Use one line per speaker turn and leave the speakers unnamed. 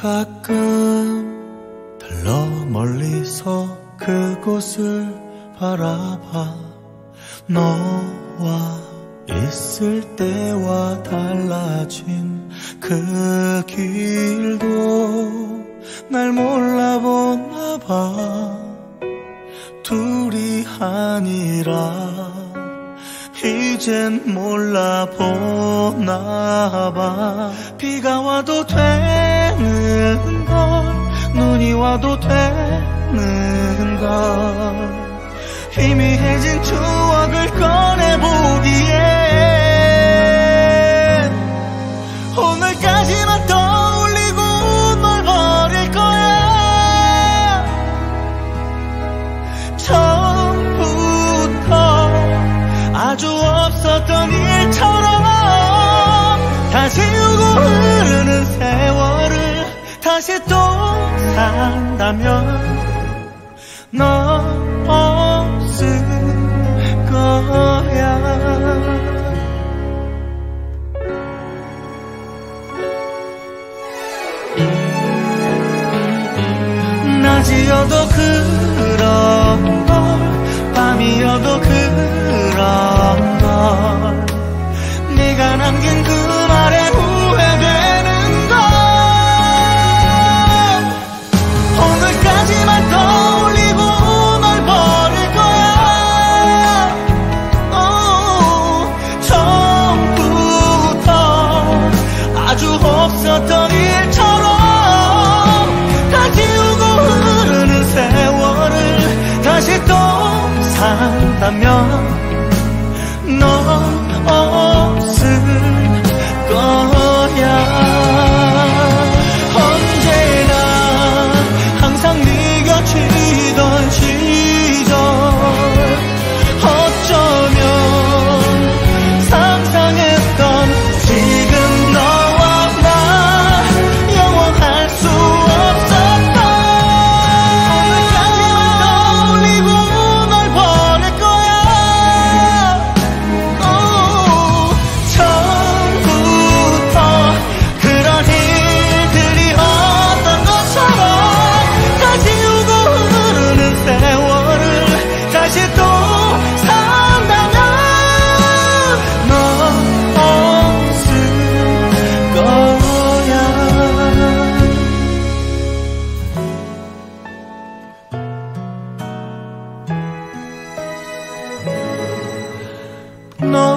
가끔 들러 멀리서 그곳을 바라봐. 너와 있을 때와 달라진 그 길도 날 몰라보나 봐. 둘이 아니라 이젠 몰라보나 봐. 비가 와도 되는 되는 걸 희미해진 추억을 꺼내보기에 오늘까지만 떠올리고 널 버릴 거야. 처음부터 아주 없었던 일처럼 다시 오고 흐르는 세월을 다시 또 산다면 너 없을 거야. 낮이어도 그런 걸 밤이어도 그런 걸. 네가 남긴 그 No